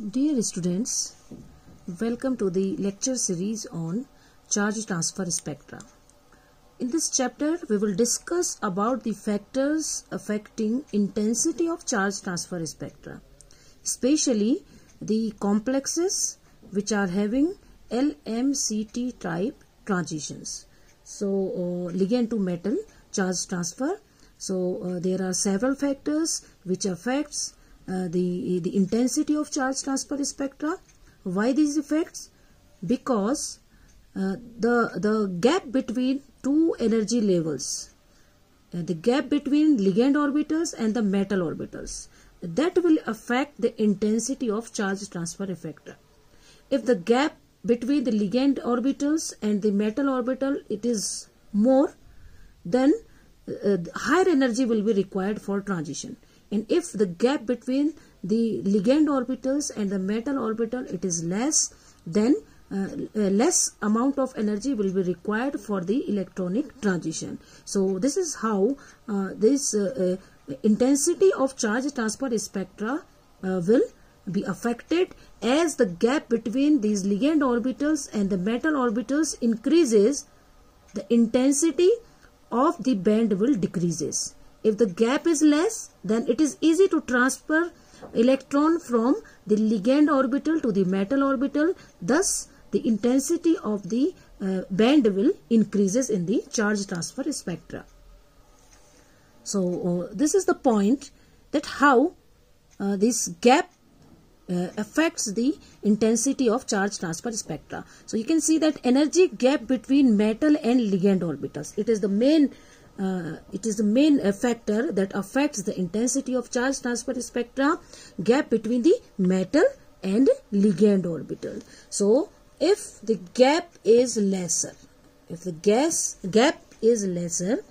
Dear students, welcome to the lecture series on charge transfer spectra. In this chapter, we will discuss about the factors affecting intensity of charge transfer spectra, especially the complexes which are having LMCT type transitions. So, uh, ligand to metal charge transfer. So, uh, there are several factors which affects uh, the, the intensity of charge transfer spectra. Why these effects? Because uh, the, the gap between two energy levels, uh, the gap between ligand orbitals and the metal orbitals, that will affect the intensity of charge transfer spectra. If the gap between the ligand orbitals and the metal orbital it is more, then uh, higher energy will be required for transition and if the gap between the ligand orbitals and the metal orbital it is less then uh, uh, less amount of energy will be required for the electronic transition. So this is how uh, this uh, uh, intensity of charge transfer spectra uh, will be affected as the gap between these ligand orbitals and the metal orbitals increases the intensity of the band will decreases if the gap is less, then it is easy to transfer electron from the ligand orbital to the metal orbital. Thus, the intensity of the uh, band will increases in the charge transfer spectra. So, uh, this is the point that how uh, this gap uh, affects the intensity of charge transfer spectra. So, you can see that energy gap between metal and ligand orbitals. It is the main uh, it is the main factor that affects the intensity of charge transfer spectra gap between the metal and ligand orbital. So, if the gap is lesser, if the gas gap is lesser,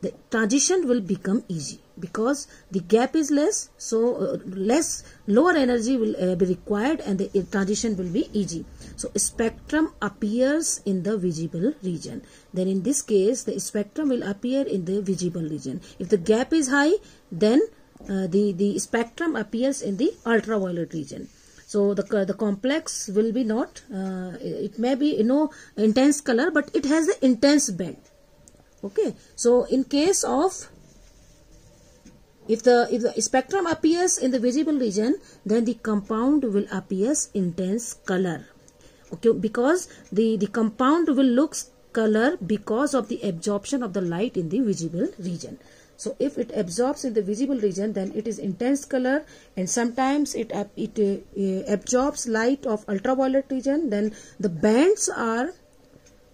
the transition will become easy because the gap is less so uh, less lower energy will uh, be required and the transition will be easy so spectrum appears in the visible region. Then in this case the spectrum will appear in the visible region. If the gap is high then uh, the the spectrum appears in the ultraviolet region. So the the complex will be not uh, it may be you know intense color but it has the intense band okay? So in case of if the, if the spectrum appears in the visible region, then the compound will appears intense color. Okay, because the, the compound will looks color because of the absorption of the light in the visible region. So if it absorbs in the visible region, then it is intense color and sometimes it, it uh, absorbs light of ultraviolet region. Then the bands are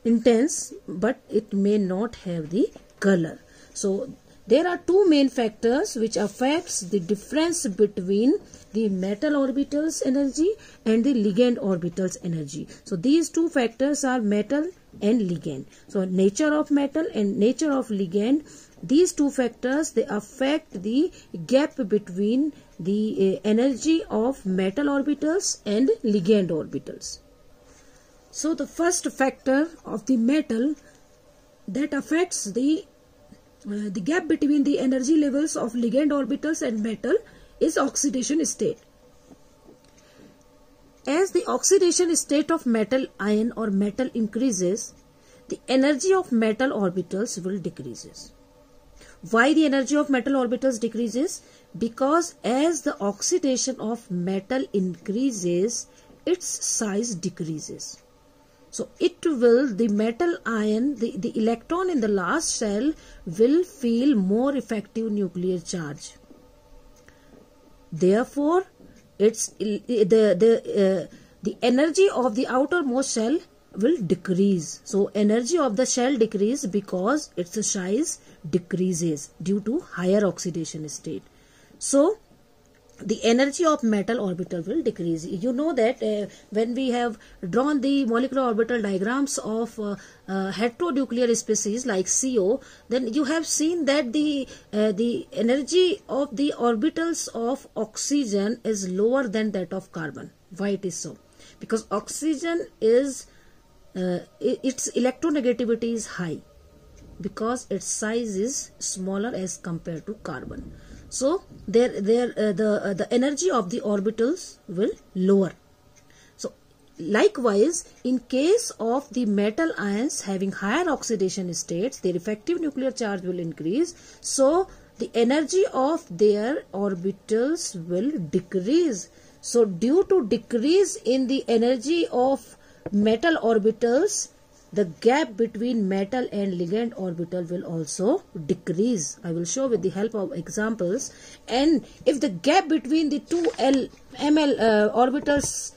intense but it may not have the color. So there are two main factors which affects the difference between the metal orbitals energy and the ligand orbitals energy. So these two factors are metal and ligand. So nature of metal and nature of ligand these two factors they affect the gap between the uh, energy of metal orbitals and ligand orbitals. So the first factor of the metal that affects the uh, the gap between the energy levels of ligand orbitals and metal is oxidation state. As the oxidation state of metal ion or metal increases, the energy of metal orbitals will decreases. Why the energy of metal orbitals decreases? Because as the oxidation of metal increases, its size decreases. So it will, the metal ion, the, the electron in the last shell will feel more effective nuclear charge. Therefore, it's the, the, uh, the energy of the outermost shell will decrease. So energy of the shell decrease because its size decreases due to higher oxidation state. So the energy of metal orbital will decrease. You know that uh, when we have drawn the molecular orbital diagrams of uh, uh, heteronuclear species like CO, then you have seen that the uh, the energy of the orbitals of oxygen is lower than that of carbon. Why it is so? Because oxygen is uh, its electronegativity is high because its size is smaller as compared to carbon so there there uh, the uh, the energy of the orbitals will lower. So likewise in case of the metal ions having higher oxidation states their effective nuclear charge will increase. So the energy of their orbitals will decrease. So due to decrease in the energy of metal orbitals the gap between metal and ligand orbital will also decrease. I will show with the help of examples. And if the gap between the two L, ML uh, orbitals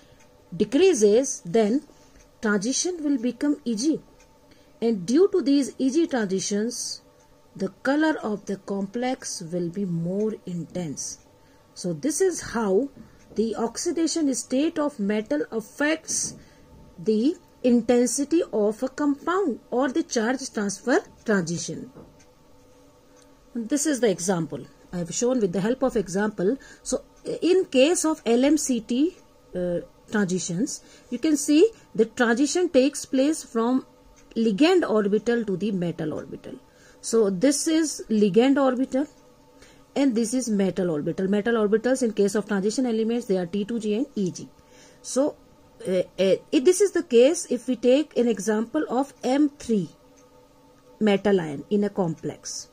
decreases, then transition will become easy. And due to these easy transitions, the color of the complex will be more intense. So this is how the oxidation state of metal affects the intensity of a compound or the charge transfer transition. This is the example. I have shown with the help of example. So in case of LMCT uh, transitions, you can see the transition takes place from ligand orbital to the metal orbital. So this is ligand orbital and this is metal orbital. Metal orbitals in case of transition elements they are T2G and EG. So uh, uh, this is the case if we take an example of M3 metal ion in a complex.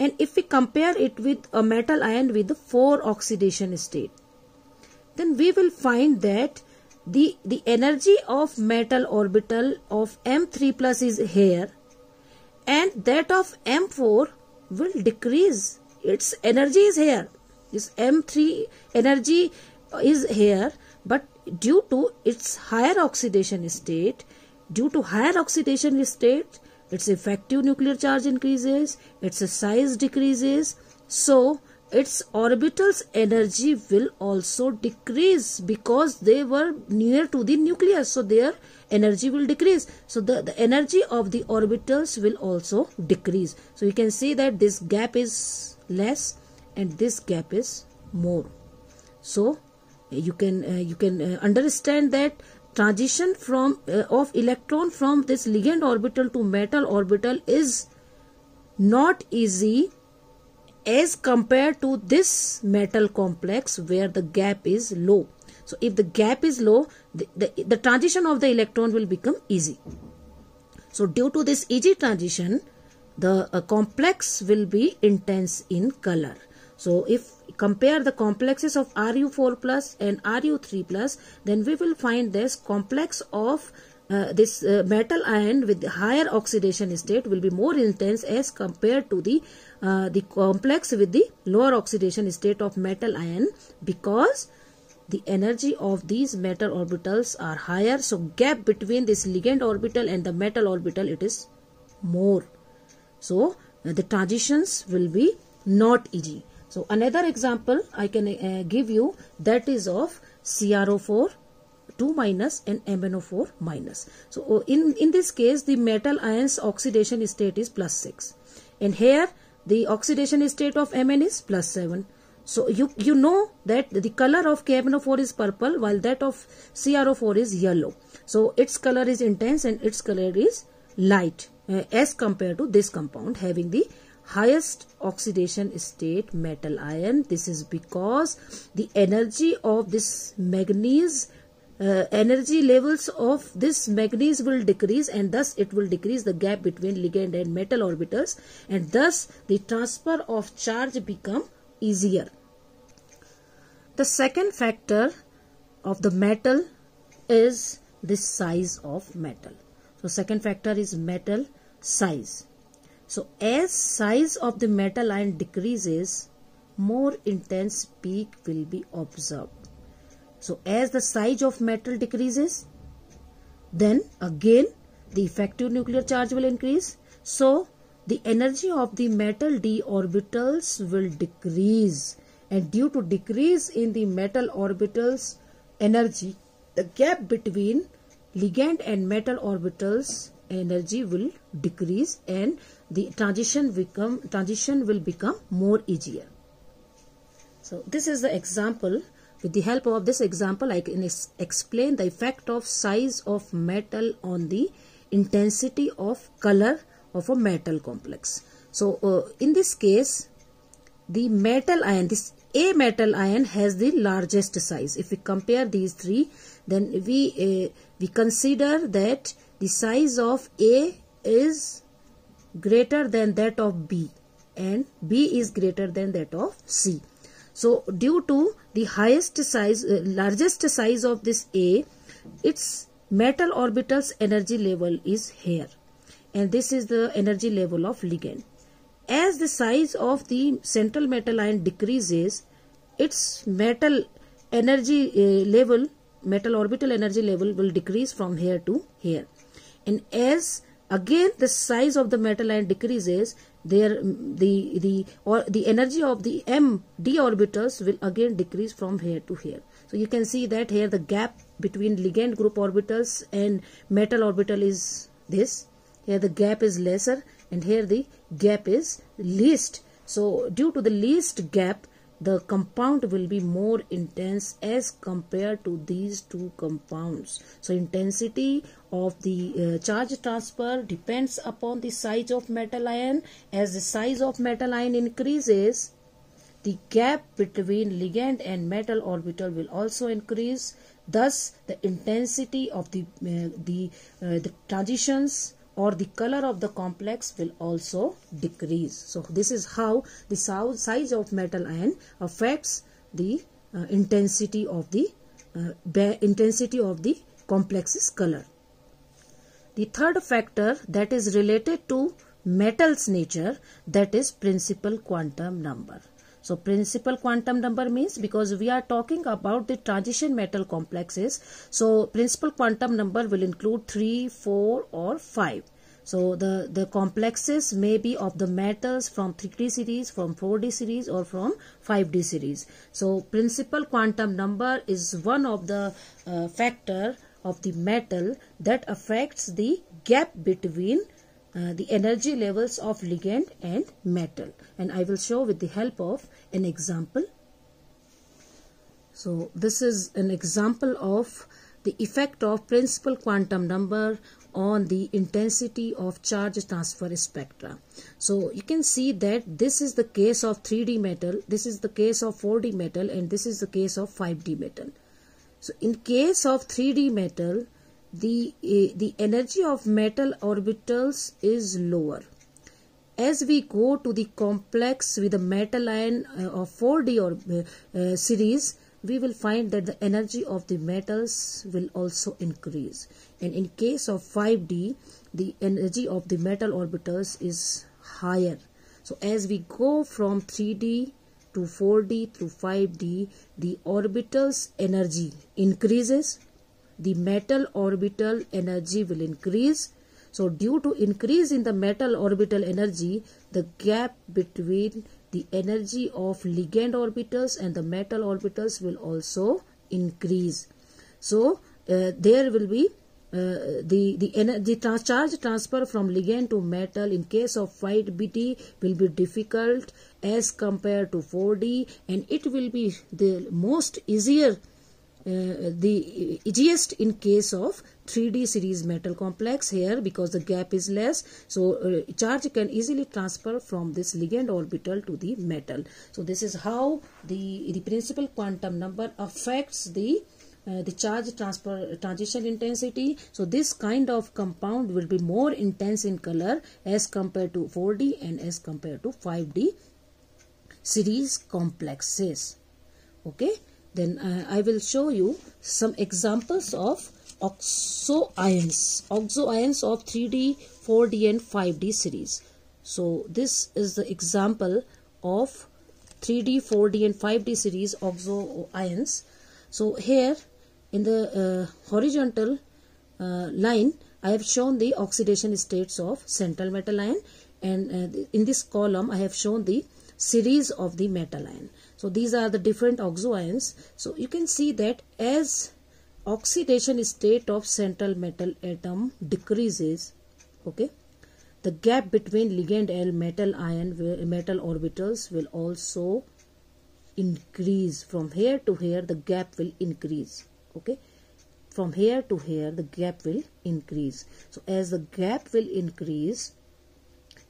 And if we compare it with a metal ion with the 4 oxidation state then we will find that the the energy of metal orbital of M3 plus is here and that of M4 will decrease. Its energy is here. This M3 energy is here but due to its higher oxidation state, due to higher oxidation state, its effective nuclear charge increases, its size decreases. So, its orbital's energy will also decrease because they were near to the nucleus. So, their energy will decrease. So, the, the energy of the orbitals will also decrease. So, you can see that this gap is less and this gap is more. So, you can uh, you can uh, understand that transition from uh, of electron from this ligand orbital to metal orbital is not easy as compared to this metal complex where the gap is low. So if the gap is low the, the, the transition of the electron will become easy. So due to this easy transition the uh, complex will be intense in color. So if compare the complexes of Ru4 plus and Ru3 plus, then we will find this complex of uh, this uh, metal ion with higher oxidation state will be more intense as compared to the uh, the complex with the lower oxidation state of metal ion because the energy of these metal orbitals are higher. So gap between this ligand orbital and the metal orbital it is more. So uh, the transitions will be not easy so another example I can uh, give you that is of CrO4 2 minus and MnO4 minus. So uh, in, in this case the metal ions oxidation state is plus 6 and here the oxidation state of Mn is plus 7. So you, you know that the color of KMnO4 is purple while that of CrO4 is yellow. So its color is intense and its color is light uh, as compared to this compound having the highest oxidation state metal ion. This is because the energy of this manganese uh, energy levels of this manganese will decrease and thus it will decrease the gap between ligand and metal orbitals and thus the transfer of charge become easier. The second factor of the metal is the size of metal. So second factor is metal size. So as size of the metal ion decreases, more intense peak will be observed. So as the size of metal decreases, then again the effective nuclear charge will increase. So the energy of the metal d orbitals will decrease and due to decrease in the metal orbitals energy, the gap between ligand and metal orbitals energy will decrease and the transition become transition will become more easier. So this is the example. With the help of this example i can explain the effect of size of metal on the intensity of color of a metal complex. So uh, in this case the metal ion, this A metal ion has the largest size. If we compare these three, then we, uh, we consider that the size of A is greater than that of B and B is greater than that of C. So due to the highest size, uh, largest size of this A, its metal orbital's energy level is here and this is the energy level of ligand. As the size of the central metal ion decreases, its metal energy uh, level, metal orbital energy level will decrease from here to here. And as again the size of the metal ion decreases, there the the or the energy of the m d orbitals will again decrease from here to here. So you can see that here the gap between ligand group orbitals and metal orbital is this. Here the gap is lesser and here the gap is least. So due to the least gap, the compound will be more intense as compared to these two compounds. So intensity of the uh, charge transfer depends upon the size of metal ion. As the size of metal ion increases, the gap between ligand and metal orbital will also increase. Thus, the intensity of the, uh, the, uh, the transitions or the color of the complex will also decrease. So this is how the size of metal ion affects the uh, intensity of the uh, intensity of the complex's color. The third factor that is related to metal's nature that is principal quantum number. So principal quantum number means because we are talking about the transition metal complexes. So principal quantum number will include 3, 4 or 5. So the, the complexes may be of the metals from 3D series, from 4D series or from 5D series. So principal quantum number is one of the uh, factor of the metal that affects the gap between uh, the energy levels of ligand and metal and I will show with the help of an example. So this is an example of the effect of principal quantum number on the intensity of charge transfer spectra. So you can see that this is the case of 3D metal, this is the case of 4D metal and this is the case of 5D metal. So in case of 3D metal, the, uh, the energy of metal orbitals is lower. As we go to the complex with the metal ion uh, of 4D or uh, series, we will find that the energy of the metals will also increase. And in case of 5D, the energy of the metal orbitals is higher. So as we go from 3D to 4D through 5D, the orbital's energy increases the metal orbital energy will increase. So due to increase in the metal orbital energy, the gap between the energy of ligand orbitals and the metal orbitals will also increase. So uh, there will be uh, the the charge transfer from ligand to metal in case of 5D will be difficult as compared to 4D and it will be the most easier uh, the easiest in case of 3D series metal complex here because the gap is less. So uh, charge can easily transfer from this ligand orbital to the metal. So this is how the, the principal quantum number affects the uh, the charge transfer transition intensity. So this kind of compound will be more intense in color as compared to 4D and as compared to 5D series complexes. Okay. Then uh, I will show you some examples of oxo ions, oxo ions of 3D, 4D and 5D series. So this is the example of 3D, 4D and 5D series oxo ions. So here in the uh, horizontal uh, line I have shown the oxidation states of central metal ion and uh, in this column I have shown the series of the metal ion. So these are the different oxo ions. So you can see that as oxidation state of central metal atom decreases, okay, the gap between ligand and metal ion metal orbitals will also increase from here to here the gap will increase okay from here to here the gap will increase so as the gap will increase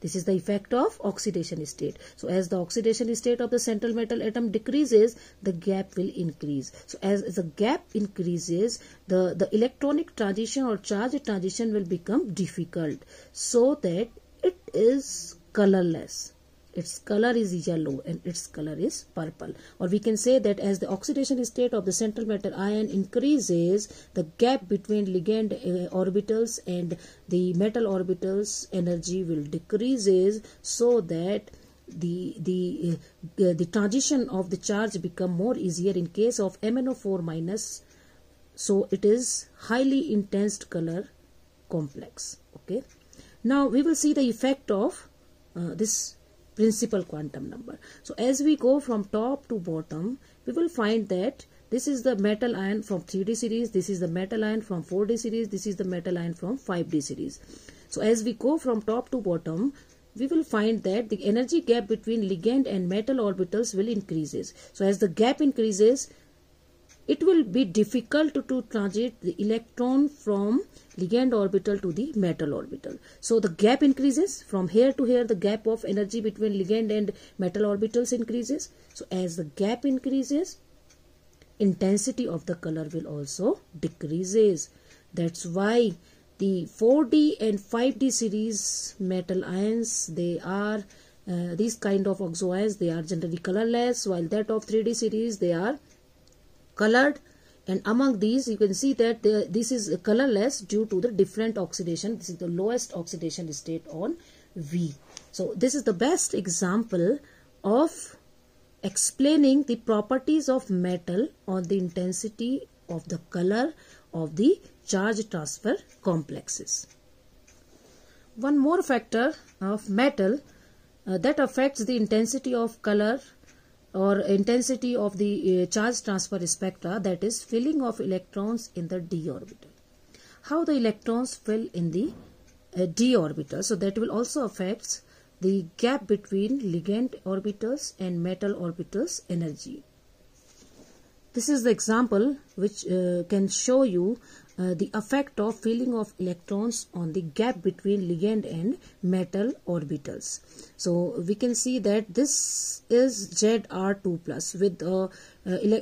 This is the effect of oxidation state. So as the oxidation state of the central metal atom decreases, the gap will increase. So as, the gap increases, the, the electronic transition or charge transition will become difficult so that it is colorless its color is yellow and its color is purple. Or we can say that as the oxidation state of the central metal ion increases the gap between ligand uh, orbitals and the metal orbitals energy will decreases so that the the uh, the transition of the charge become more easier in case of MnO4 minus. So it is highly intense color complex. Okay. Now we will see the effect of uh, this principal quantum number. So as we go from top to bottom, we will find that this is the metal ion from 3D series, this is the metal ion from 4D series, this is the metal ion from 5D series. So as we go from top to bottom, we will find that the energy gap between ligand and metal orbitals will increases. So as the gap increases, it will be difficult to, transit the electron from ligand orbital to the metal orbital. So the gap increases from here to here the gap of energy between ligand and metal orbitals increases. So as the gap increases intensity of the color will also decreases. That's why the 4D and 5D series metal ions they are uh, these kind of oxo ions they are generally colorless while that of 3D series they are colored. And among these you can see that this is colorless due to the different oxidation. This is the lowest oxidation state on V. So this is the best example of explaining the properties of metal on the intensity of the color of the charge transfer complexes. One more factor of metal uh, that affects the intensity of color or intensity of the uh, charge transfer spectra that is filling of electrons in the d orbital. How the electrons fill in the uh, d orbital so that will also affect the gap between ligand orbitals and metal orbitals energy. This is the example which uh, can show you uh, the effect of filling of electrons on the gap between ligand and metal orbitals. So we can see that this is ZR2 plus with, uh, uh,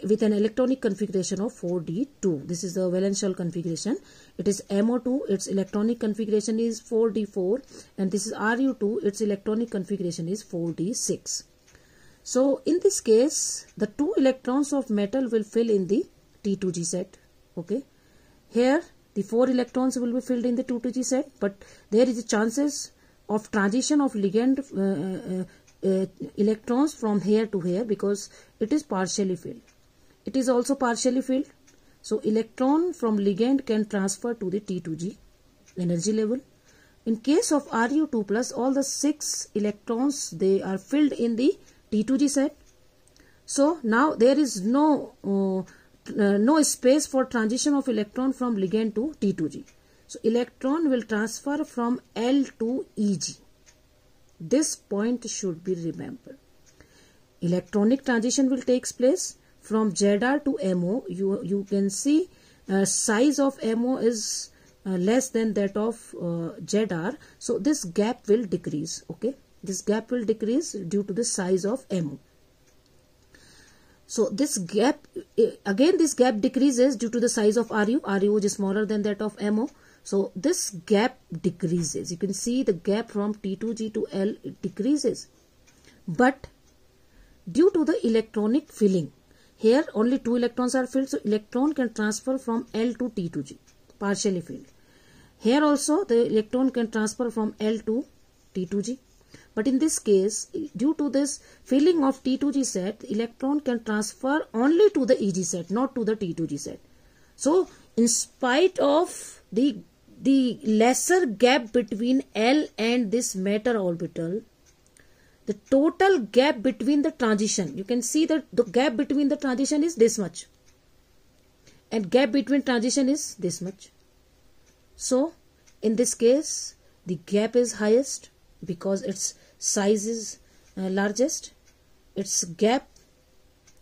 with an electronic configuration of 4D2. This is the valence shell configuration. It is MO2, its electronic configuration is 4D4 and this is RU2, its electronic configuration is 4D6. So in this case, the two electrons of metal will fill in the T2G set. Okay. Here the 4 electrons will be filled in the T2G set but there is a chances of transition of ligand uh, uh, uh, electrons from here to here because it is partially filled. It is also partially filled. So electron from ligand can transfer to the T2G energy level. In case of Ru2 plus all the 6 electrons they are filled in the T2G set. So now there is no uh, uh, no space for transition of electron from ligand to T2G. So electron will transfer from L to Eg. This point should be remembered. Electronic transition will take place from ZR to MO. You, you can see uh, size of MO is uh, less than that of uh, ZR. So this gap will decrease. Okay. This gap will decrease due to the size of MO. So this gap, eh, again this gap decreases due to the size of RU. RU is smaller than that of MO. So this gap decreases. You can see the gap from T2G to L decreases. But due to the electronic filling, here only two electrons are filled. So electron can transfer from L to T2G, partially filled. Here also the electron can transfer from L to T2G. But in this case, due to this filling of T2G set, electron can transfer only to the EG set, not to the T2G set. So, in spite of the, the lesser gap between L and this metal orbital, the total gap between the transition, you can see that the gap between the transition is this much. And gap between transition is this much. So, in this case, the gap is highest because its size is uh, largest its gap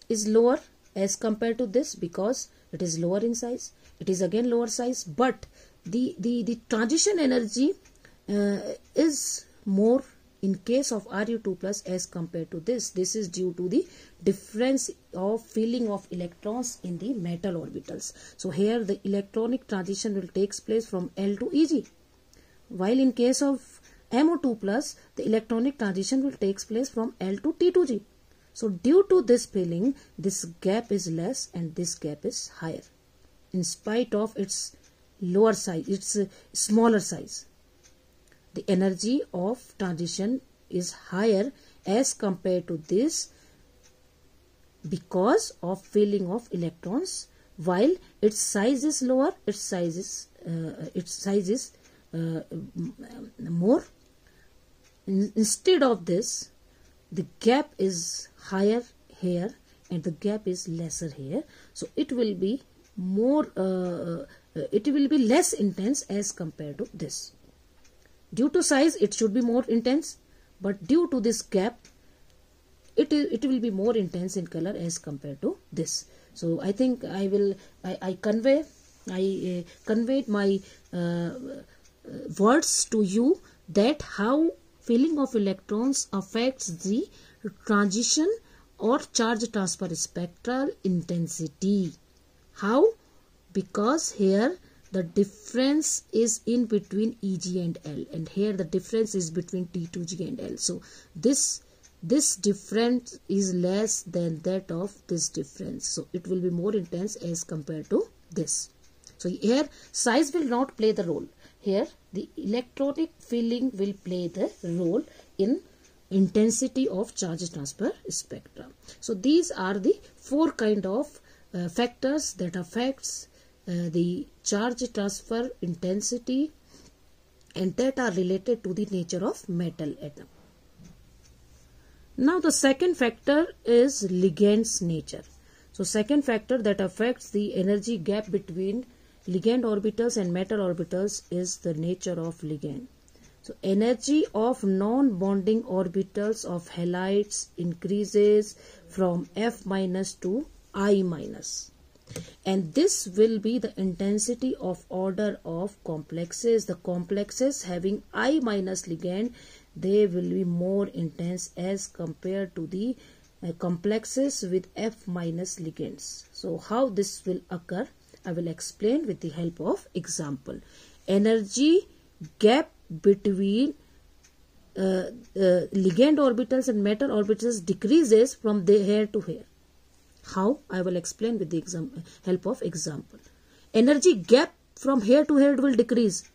is lower as compared to this because it is lower in size it is again lower size but the the the transition energy uh, is more in case of Ru2 plus as compared to this. This is due to the difference of filling of electrons in the metal orbitals. So here the electronic transition will takes place from L to Eg. While in case of MO2 plus, the electronic transition will takes place from L to T2G. So due to this filling, this gap is less and this gap is higher in spite of its lower size, its smaller size the energy of transition is higher as compared to this because of filling of electrons while its size is lower its size is uh, its size is uh, more instead of this the gap is higher here and the gap is lesser here so it will be more uh, uh it will be less intense as compared to this Due to size, it should be more intense, but due to this gap, it, it will be more intense in color as compared to this. So I think I will, I, I convey, I uh, conveyed my uh, words to you that how filling of electrons affects the transition or charge transfer spectral intensity. How? Because here the difference is in between EG and L and here the difference is between T2G and L. So this this difference is less than that of this difference. So it will be more intense as compared to this. So here size will not play the role. Here the electronic filling will play the role in intensity of charge transfer spectrum. So these are the four kind of uh, factors that affects uh, the charge transfer intensity and that are related to the nature of metal atom. Now the second factor is ligand's nature. So second factor that affects the energy gap between ligand orbitals and metal orbitals is the nature of ligand. So energy of non-bonding orbitals of halides increases from F minus to I minus. And this will be the intensity of order of complexes. The complexes having i minus ligand they will be more intense as compared to the uh, complexes with f minus ligands. So how this will occur i will explain with the help of example energy gap between uh, uh, ligand orbitals and metal orbitals decreases from the here to here how? I will explain with the help of example. Energy gap from here to here will decrease.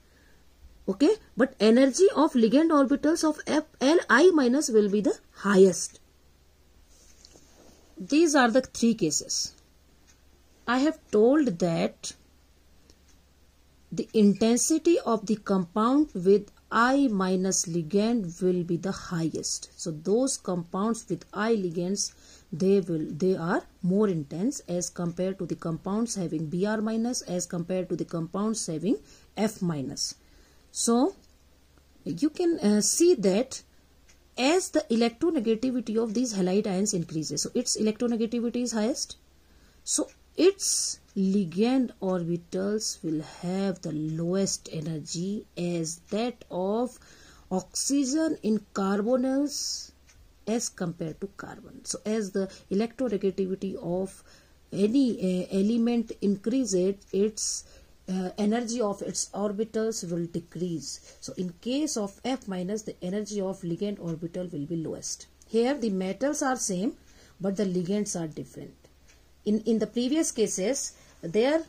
Okay. But energy of ligand orbitals of F, L, I minus will be the highest. These are the three cases. I have told that the intensity of the compound with I minus ligand will be the highest. So those compounds with I ligands they will they are more intense as compared to the compounds having Br minus as compared to the compounds having F minus. So you can uh, see that as the electronegativity of these halide ions increases, so its electronegativity is highest. So its ligand orbitals will have the lowest energy as that of oxygen in carbonyls as compared to carbon. So as the electronegativity of any uh, element increases, its uh, energy of its orbitals will decrease. So in case of F minus, the energy of ligand orbital will be lowest. Here the metals are same, but the ligands are different. In, in the previous cases, there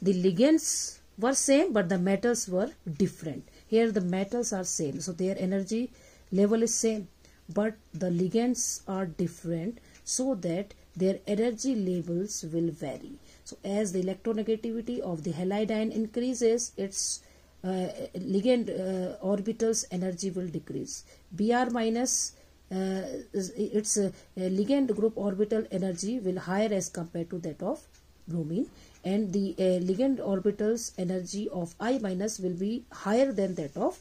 the ligands were same, but the metals were different. Here the metals are same, so their energy level is same but the ligands are different so that their energy levels will vary. So as the electronegativity of the halide ion increases, its uh, ligand uh, orbitals energy will decrease. Br minus its uh, ligand group orbital energy will higher as compared to that of bromine and the uh, ligand orbitals energy of I minus will be higher than that of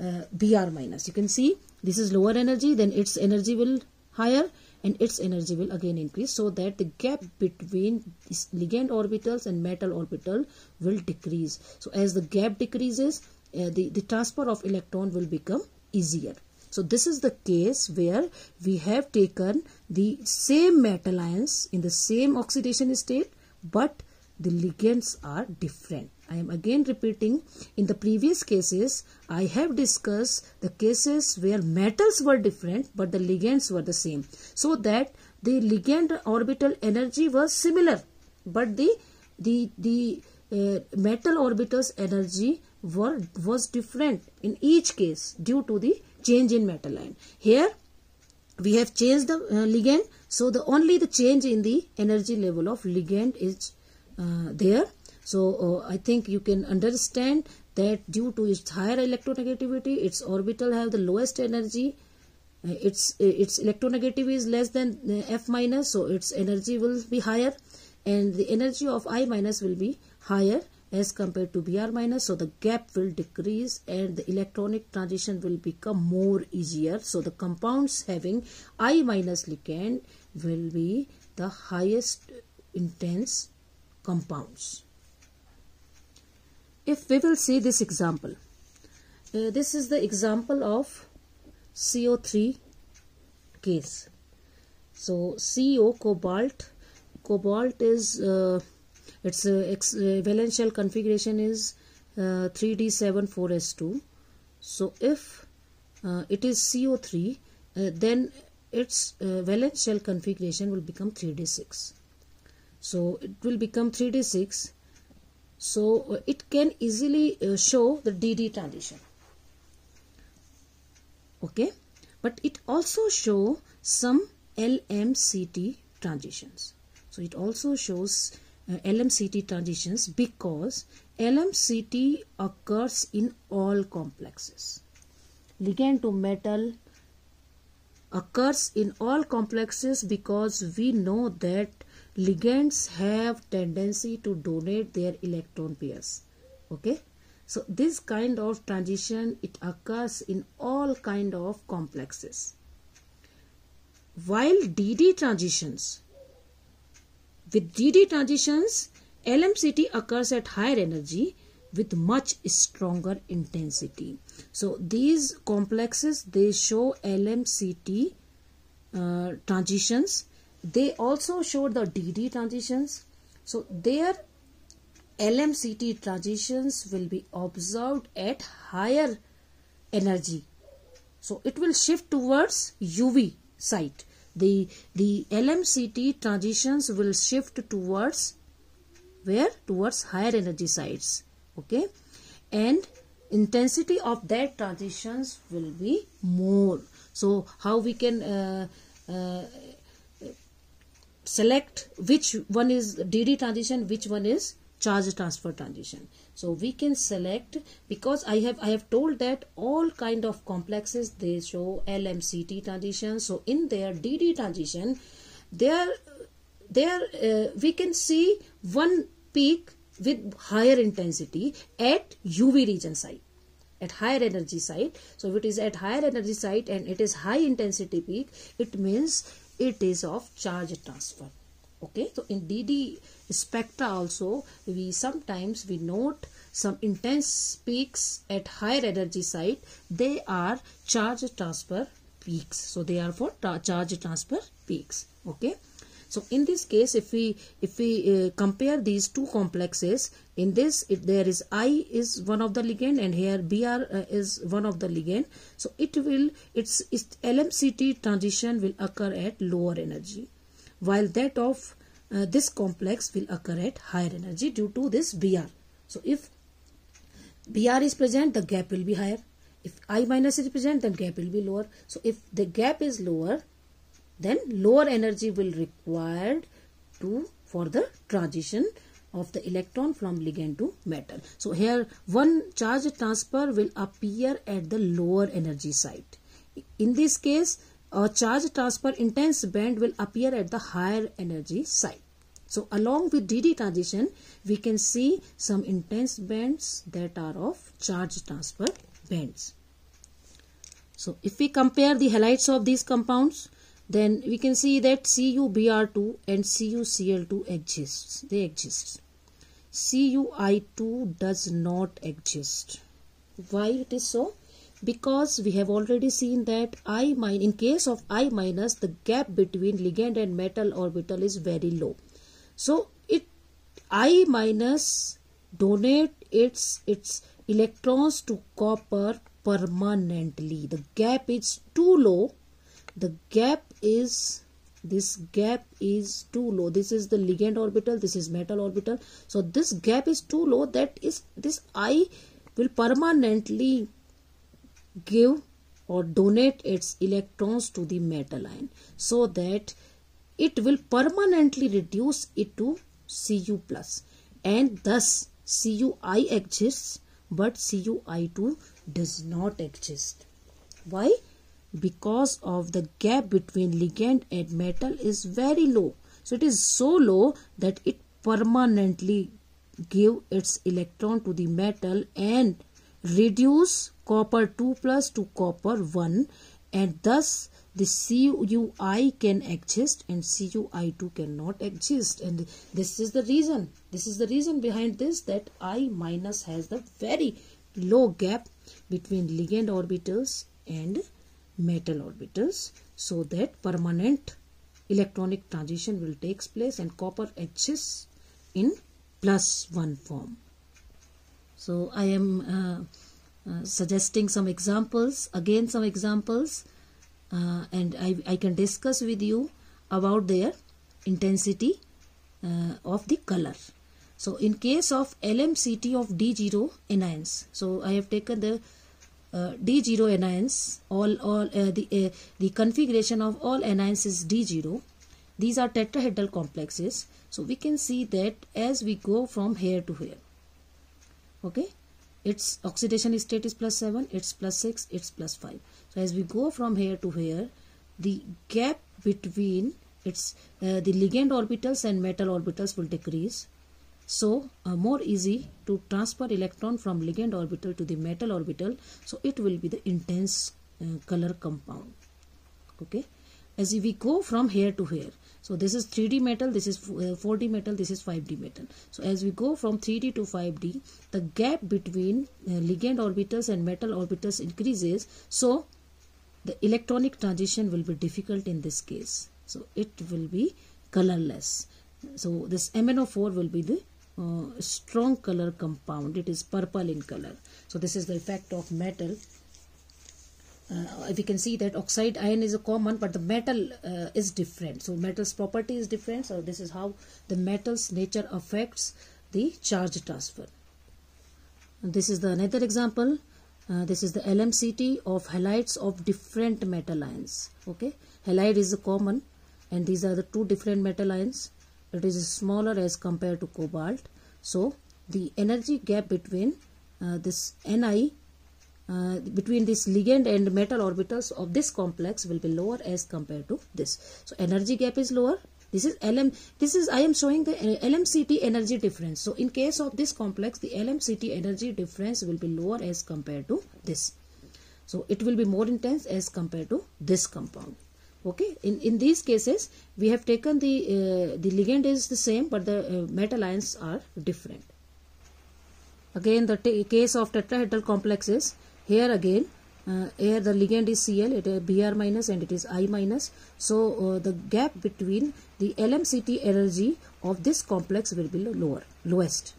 uh, Br minus. You can see this is lower energy then its energy will higher and its energy will again increase so that the gap between this ligand orbitals and metal orbital will decrease. So as the gap decreases uh, the, the transfer of electron will become easier. So this is the case where we have taken the same metal ions in the same oxidation state but the ligands are different. I am again repeating in the previous cases I have discussed the cases where metals were different but the ligands were the same so that the ligand orbital energy was similar but the the the uh, metal orbitals energy were was different in each case due to the change in metal ion here we have changed the uh, ligand. So the only the change in the energy level of ligand is uh, there. So uh, i think you can understand that due to its higher electronegativity its orbital have the lowest energy. Uh, its uh, its electronegativity is less than uh, f minus so its energy will be higher. And the energy of i minus will be higher as compared to Br minus so the gap will decrease and the electronic transition will become more easier so the compounds having I minus ligand will be the highest intense compounds. If we will see this example, uh, this is the example of CO3 case. So CO cobalt, cobalt is uh, its uh, uh, valence shell configuration is uh, 3d74s2. So if uh, it is CO3, uh, then its valence shell configuration will become 3d6 so it will become 3d6 so uh, it can easily uh, show the dd transition. Okay? But it also show some lmct transitions. So it also shows uh, Uh, lmct transitions because lmct occurs in all complexes. Ligand to metal occurs in all complexes because we know that ligands have tendency to donate their electron pairs. Okay? So this kind of transition it occurs in all kind of complexes. While dd transitions with dd transitions lmct occurs at higher energy with much stronger intensity so these complexes they show lmct uh, transitions they also show the DD transitions. So their LMCT transitions will be observed at higher energy. So it will shift towards UV site. The, the LMCT transitions will shift towards where? Towards higher energy sites. Okay. And intensity of that transitions will be more. So how we can uh, uh, select which one is DD transition, which one is charge transfer transition. So we can select because I have I have told that all kind of complexes they show LMCT transition. So in their DD transition, there there uh, we can see one peak with higher intensity at UV region site at higher energy site so if it is at higher energy site and it is high intensity peak it means it is of charge transfer okay so in dd spectra also we sometimes we note some intense peaks at higher energy site. They are charge transfer peaks. So they are for charge transfer peaks. Okay so in this case if we if we uh, compare these two complexes in this if there is i is one of the ligand and here br uh, is one of the ligand so it will its, its lmct transition will occur at lower energy while that of uh, this complex will occur at higher energy due to this br so if br is present the gap will be higher if i minus is present then gap will be lower so if the gap is lower then lower energy will required to for the transition of the electron from ligand to metal. So here one charge transfer will appear at the lower energy site. In this case a charge transfer intense band will appear at the higher energy side. So along with DD transition we can see some intense bands that are of charge transfer bands. So if we compare the halides of these compounds then we can see that CuBr2 and CuCl2 exists. They exist. CuI2 does not exist. Why it is so? Because we have already seen that I min in case of I minus the gap between ligand and metal orbital is very low. So it I minus donate its its electrons to copper permanently. The gap is too low. The gap is this gap is too low this is the ligand orbital this is metal orbital so this gap is too low that is this i will permanently give or donate its electrons to the metal ion so that it will permanently reduce it to Cu plus and thus CuI exists but CuI2 does not exist. Why? Because of the gap between ligand and metal is very low. So it is so low that it permanently give its electron to the metal and reduce copper 2 plus to copper 1 and thus the CuI can exist and CuI2 cannot exist. And this is the reason. This is the reason behind this that I minus has the very low gap between ligand orbitals and metal orbitals so that permanent electronic transition will takes place and copper exists in plus one form. So I am uh, uh, suggesting some examples again some examples uh, and I, I can discuss with you about their intensity uh, of the color. So in case of LMCT of D0 anions so I have taken the uh, D0 anions all all uh, the the configuration of all anions is D0 these are tetrahedral complexes. So we can see that as we go from here to here. Okay its oxidation state is plus 7 it's plus 6 it's plus 5 so as we go from here to here the gap between its uh, the ligand orbitals and metal orbitals will decrease. So uh, more easy to transfer electron from ligand orbital to the metal orbital. So it will be the intense uh, color compound. Okay? As we go from here to here so this is 3d metal this is 4d uh, metal this is 5d metal. So as we go from 3d to 5d the gap between uh, ligand orbitals and metal orbitals increases. So the electronic transition will be difficult in this case. So it will be colorless. So this MnO4 will be the uh, strong color compound. It is purple in color. So this is the effect of metal uh, we can see that oxide ion is a common but the metal uh, is different. So metal's property is different. So this is how the metal's nature affects the charge transfer. And this is the another example. Uh, this is the LMCT of halides of different metal ions. Okay? Halide is a common and these are the two different metal ions. It is smaller as compared to cobalt. So the energy gap between uh, this Ni uh, between this ligand and metal orbitals of this complex will be lower as compared to this. So energy gap is lower. This is LM. This is I am showing the LMCT energy difference. So in case of this complex, the LMCT energy difference will be lower as compared to this. So it will be more intense as compared to this compound. Okay. In in these cases, we have taken the uh, the ligand is the same, but the uh, metal ions are different. Again, the case of tetrahedral complexes here again uh, here the ligand is Cl it is Br minus and it is I minus. So uh, the gap between the LMCT energy of this complex will be lower lowest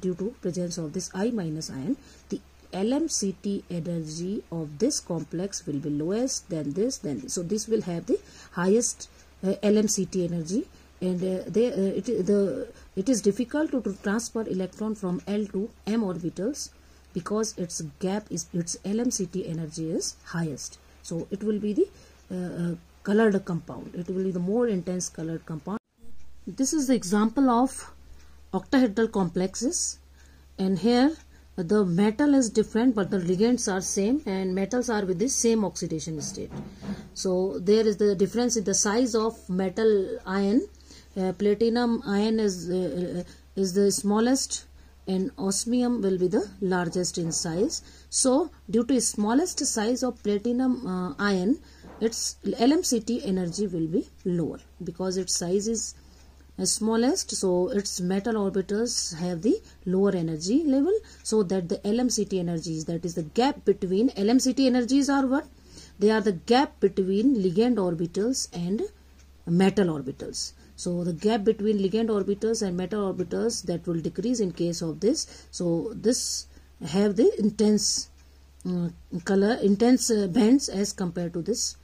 due to presence of this I minus ion. The LMCT energy of this complex will be lowest than this then this. so this will have the highest uh, LMCT energy and uh, they, uh, it, the, it is difficult to, to transfer electron from L to M orbitals because its gap is its LMCT energy is highest. So it will be the uh, uh, colored compound. It will be the more intense colored compound. This is the example of octahedral complexes and here the metal is different but the ligands are same and metals are with the same oxidation state. So there is the difference in the size of metal ion. Uh, platinum ion is, uh, uh is the smallest and osmium will be the largest in size. So due to smallest size of platinum uh, ion its LMCT energy will be lower because its size is uh, smallest. So its metal orbitals have the lower energy level. So that the LMCT energies that is the gap between LMCT energies are what? They are the gap between ligand orbitals and metal orbitals so the gap between ligand orbitals and metal orbitals that will decrease in case of this so this have the intense uh, color intense uh, bands as compared to this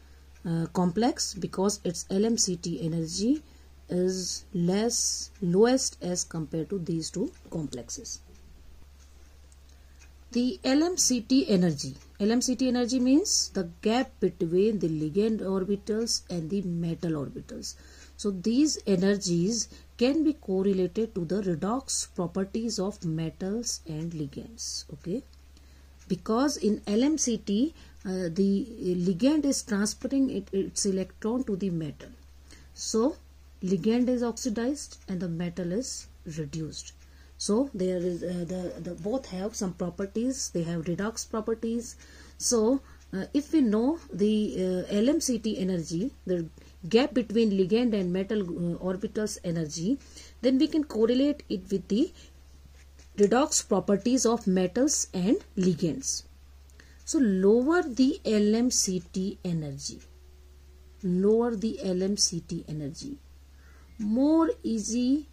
uh, complex because its LMCT energy is less lowest as compared to these two complexes. The LMCT energy. LMCT energy means the gap between the ligand orbitals and the metal orbitals. So these energies can be correlated to the redox properties of metals and ligands. Okay. Because in LMCT uh, the ligand is transferring it, its electron to the metal. So ligand is oxidized and the metal is reduced so there is uh, the, the both have some properties they have redox properties so uh, if we know the uh, LMCT energy the gap between ligand and metal uh, orbitals energy then we can correlate it with the redox properties of metals and ligands. So lower the LMCT energy. Lower the LMCT energy. More easy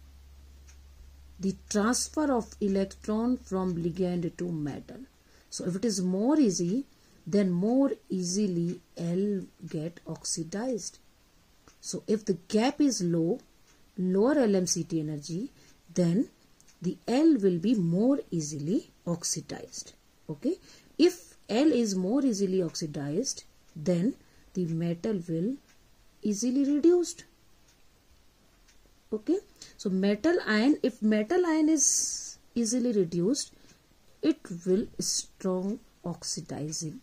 the transfer of electron from ligand to metal. So if it is more easy, then more easily L get oxidized. So if the gap is low, lower LMCT energy, then the L will be more easily oxidized. Okay. If L is more easily oxidized, then the metal will easily reduced okay so metal ion if metal ion is easily reduced it will strong oxidizing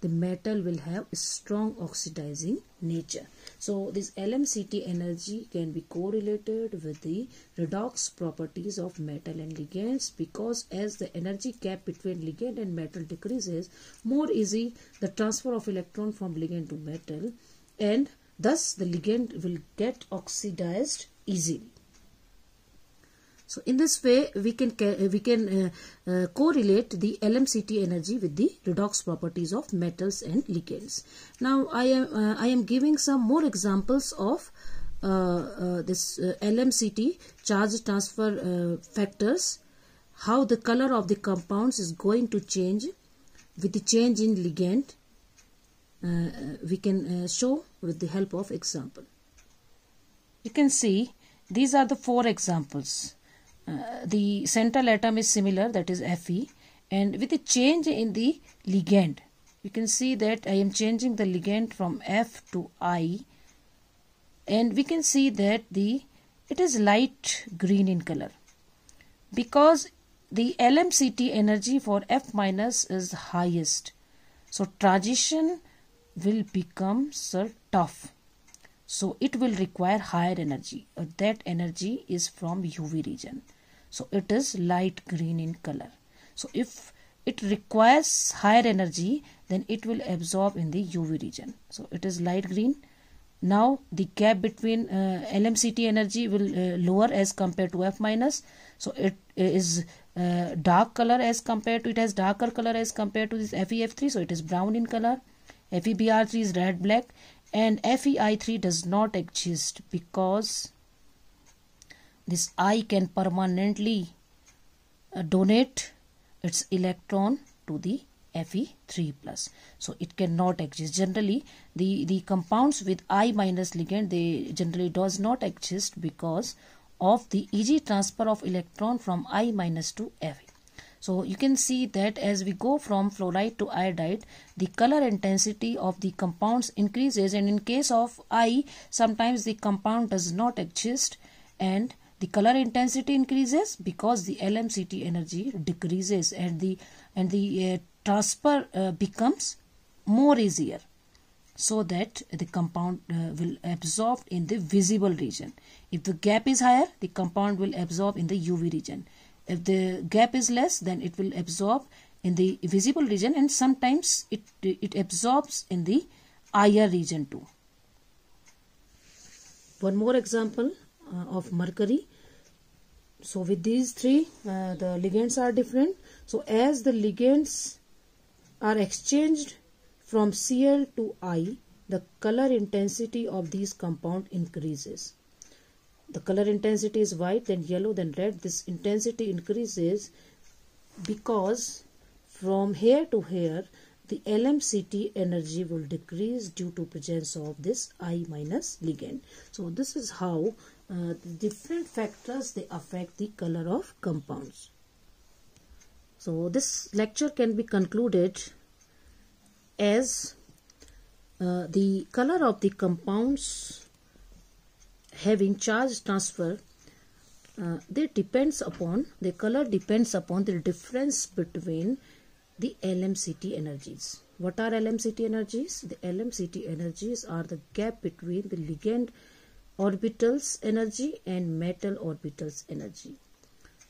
the metal will have a strong oxidizing nature so this LMCT energy can be correlated with the redox properties of metal and ligands because as the energy gap between ligand and metal decreases more easy the transfer of electron from ligand to metal and thus the ligand will get oxidized easily. So in this way we can we can uh, uh, correlate the LMCT energy with the redox properties of metals and ligands. Now I am uh, I am giving some more examples of uh, uh, this uh, LMCT charge transfer factors how the color of the compounds is going to change with the change in ligand we can show with the help of example. You can see these are the four examples. Uh, the central atom is similar that is Fe and with a change in the ligand you can see that I am changing the ligand from F to I and we can see that the it is light green in color. Because the LMCT energy for F minus is highest so transition will become so tough. So it will require higher energy that energy is from uv region so it is light green in color. So if it requires higher energy then it will absorb in the uv region. So it is light green. Now the gap between uh, lmct energy will uh, lower as compared to f minus. So it is uh, dark color as compared to it has darker color as compared to this FeF3 so it is brown in color. FeBr3 is red black. And FeI3 does not exist because this I can permanently uh, donate its electron to the Fe3 plus. So it cannot exist. Generally, the, the compounds with I minus ligand, they generally does not exist because of the easy transfer of electron from I minus to Fe. So you can see that as we go from fluoride to iodide, the color intensity of the compounds increases and in case of I, sometimes the compound does not exist and the color intensity increases because the LMCT energy decreases and the and the uh, transfer uh, becomes more easier so that the compound uh, will absorb in the visible region. If the gap is higher, the compound will absorb in the UV region. If the gap is less, then it will absorb in the visible region and sometimes it, it absorbs in the IR region too. One more example of mercury. So with these three uh, the ligands are different. So as the ligands are exchanged from Cl to I the color intensity of these compound increases. The color intensity is white then yellow then red. This intensity increases because from here to here the LMCT energy will decrease due to presence of this I minus ligand. So this is how uh, different factors they affect the color of compounds. So this lecture can be concluded as uh, the color of the compounds having charge transfer uh, they depends upon the color depends upon the difference between the LMCT energies. What are LMCT energies? The LMCT energies are the gap between the ligand orbitals energy and metal orbitals energy.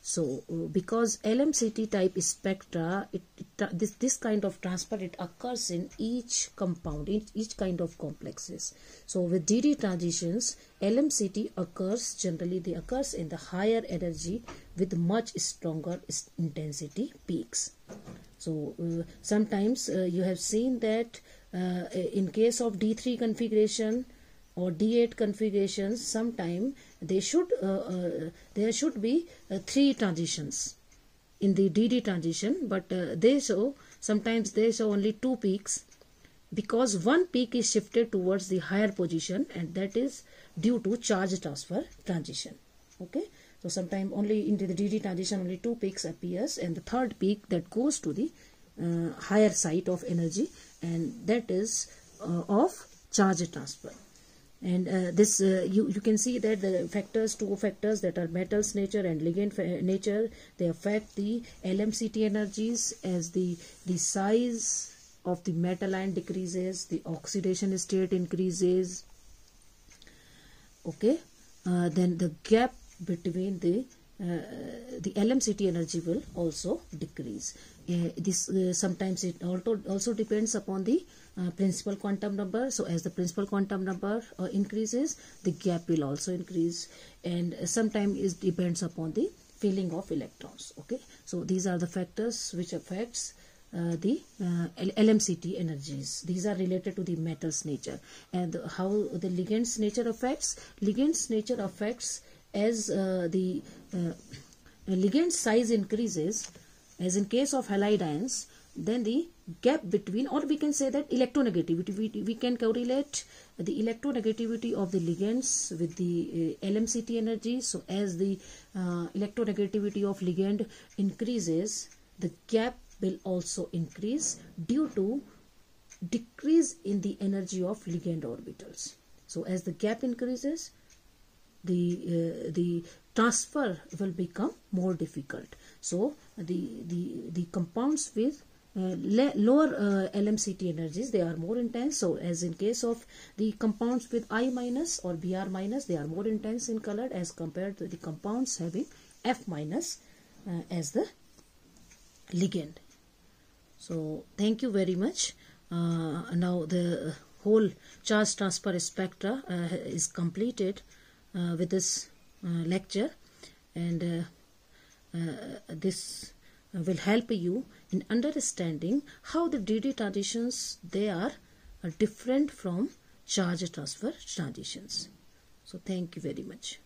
So, uh, because LMCT type spectra, it, it, this this kind of transfer it occurs in each compound, in each kind of complexes. So, with DD transitions, LMCT occurs generally they occurs in the higher energy with much stronger intensity peaks. So, uh, sometimes uh, you have seen that uh, in case of D3 configuration or D8 configurations sometime they should uh, uh, there should be uh, three transitions in the DD transition but they show sometimes they show only two peaks. Because one peak is shifted towards the higher position and that is due to charge transfer transition. Okay? So sometimes only into the DD transition only two peaks appears and the third peak that goes to the uh, higher side of energy and that is uh, of charge transfer and uh, this uh, you you can see that the factors two factors that are metals nature and ligand nature they affect the lmct energies as the the size of the metal ion decreases the oxidation state increases okay uh, then the gap between the uh, the LMCT energy will also decrease. Uh, this uh, sometimes it also also depends upon the uh, principal quantum number. So as the principal quantum number uh, increases, the gap will also increase, and sometimes it depends upon the filling of electrons. Okay, so these are the factors which affects uh, the uh, LMCT energies. These are related to the metals nature and how the ligands nature affects. Ligands nature affects as uh, the uh, ligand size increases as in case of halide ions then the gap between or we can say that electronegativity we, we can correlate the electronegativity of the ligands with the uh, LMCT energy. So as the uh, electronegativity of ligand increases the gap will also increase due to decrease in the energy of ligand orbitals. So as the gap increases the uh, the transfer will become more difficult. So the the the compounds with lower uh, LMCT energies they are more intense. So as in case of the compounds with I minus or Br minus they are more intense in color as compared to the compounds having F minus uh, as the ligand. So thank you very much. Uh, now the whole charge transfer spectra uh, is completed uh, with this uh, lecture. And uh, this will help you in understanding how the DD transitions they are uh, different from charge transfer transitions. So thank you very much.